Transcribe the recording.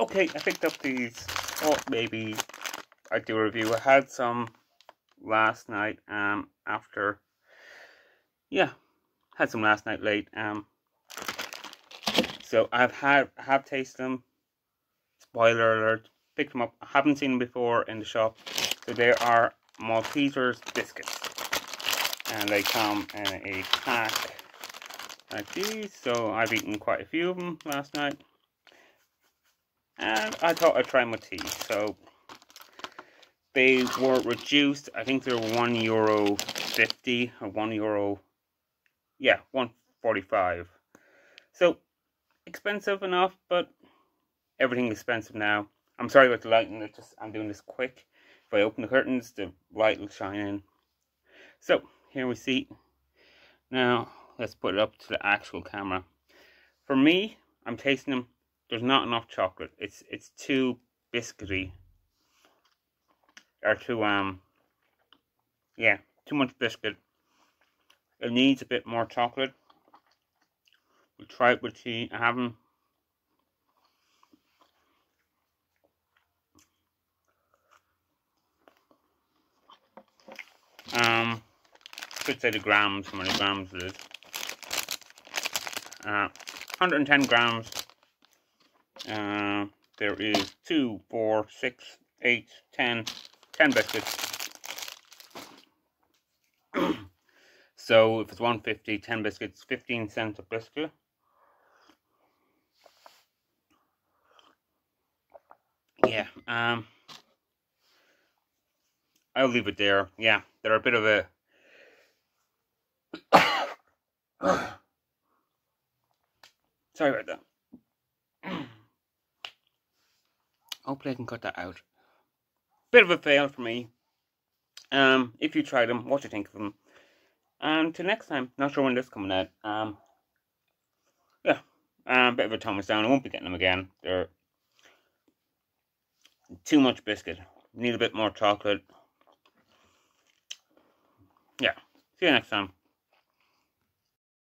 Okay, I picked up these. Oh, maybe I do a review. I had some last night. Um, after yeah, had some last night late. Um, so I've had have tasted them. Spoiler alert! Picked them up. I haven't seen them before in the shop. So they are Maltesers biscuits, and they come in a pack like these. So I've eaten quite a few of them last night. And I thought I'd try my tea. So they were reduced. I think they're one euro fifty or one euro. Yeah, one forty-five. So expensive enough, but everything expensive now. I'm sorry about the lighting. Just I'm doing this quick. If I open the curtains, the light will shine in. So here we see. Now let's put it up to the actual camera. For me, I'm tasting them there's not enough chocolate. It's it's too biscuity. Or too um yeah, too much biscuit. It needs a bit more chocolate. We'll try it with tea. I haven't Um, should say the grams, how many grams it is. Uh, 110 grams uh, there is two, four, six, eight, ten, ten biscuits. so if it's 150, 10 biscuits, 15 cents a biscuit. Yeah, um, I'll leave it there. Yeah, they're a bit of a Sorry about that. Hopefully I can cut that out. Bit of a fail for me. Um, if you try them, what do you think of them? And till next time, not sure when this is coming out. Um, yeah, um, bit of a Thomas down. I won't be getting them again. They're too much biscuit. Need a bit more chocolate. Yeah, see you next time.